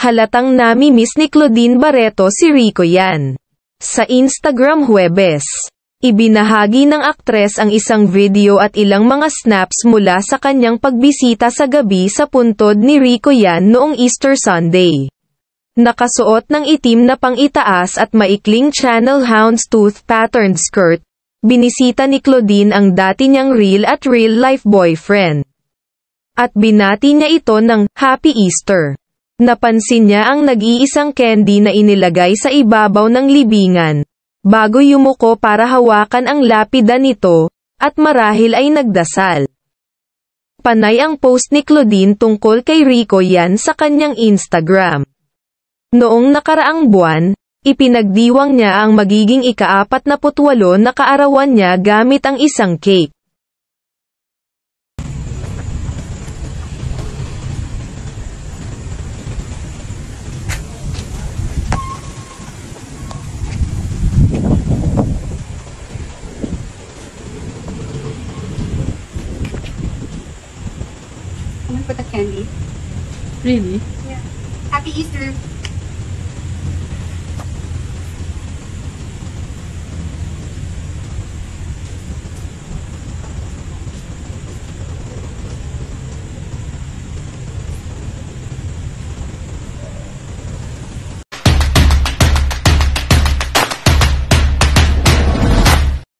halatang nami-miss ni Claudine Barreto si Rico yan. Sa Instagram Huwebes, ibinahagi ng aktres ang isang video at ilang mga snaps mula sa kanyang pagbisita sa gabi sa puntod ni Rico yan noong Easter Sunday. Nakasuot ng itim na pang-itaas at maikling channel houndstooth patterned skirt, binisita ni Claudine ang dati niyang real at real-life boyfriend. At binati niya ito ng Happy Easter. Napansin niya ang nag-iisang candy na inilagay sa ibabaw ng libingan, bago yumuko para hawakan ang lapida nito, at marahil ay nagdasal. Panay ang post ni Claudine tungkol kay Rico yan sa kanyang Instagram. Noong nakaraang buwan, ipinagdiwang niya ang magiging ikaapat na putwalo na kaarawan niya gamit ang isang cake. I'm gonna put a candy. Really? Yeah. Happy Easter.